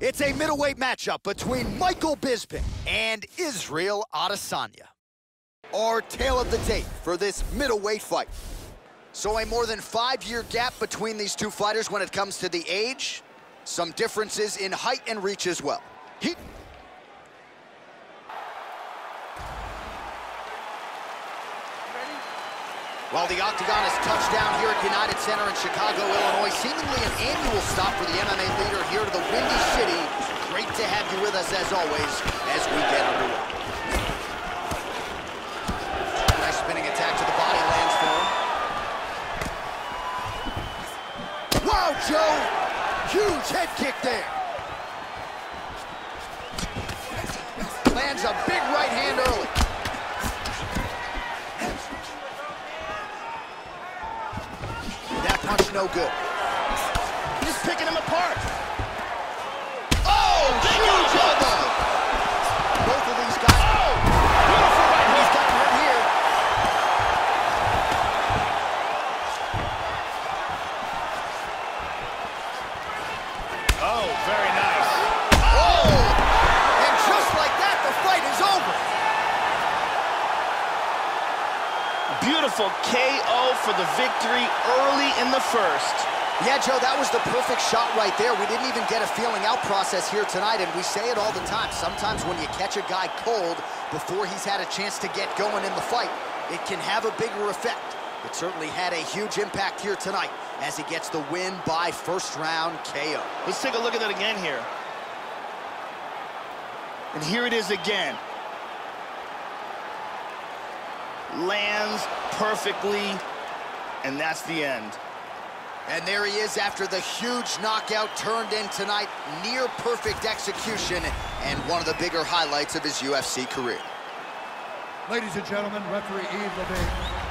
It's a middleweight matchup between Michael Bisping and Israel Adesanya. Our tale of the tape for this middleweight fight. So a more than five-year gap between these two fighters when it comes to the age. Some differences in height and reach as well. He While the Octagon is touched down here at United Center in Chicago, Illinois, seemingly an annual stop for the MMA leader here to the Windy to have you with us as always as we get underway. Nice spinning attack to the body lands for him. Wow, Joe! Huge head kick there. Lands a big right hand early. That punch no good. Beautiful KO for the victory early in the first. Yeah, Joe, that was the perfect shot right there. We didn't even get a feeling out process here tonight, and we say it all the time. Sometimes when you catch a guy cold before he's had a chance to get going in the fight, it can have a bigger effect. It certainly had a huge impact here tonight as he gets the win by first round KO. Let's take a look at that again here. And here it is again. Lands perfectly, and that's the end. And there he is after the huge knockout turned in tonight. Near perfect execution and one of the bigger highlights of his UFC career. Ladies and gentlemen, referee Yves Lavigne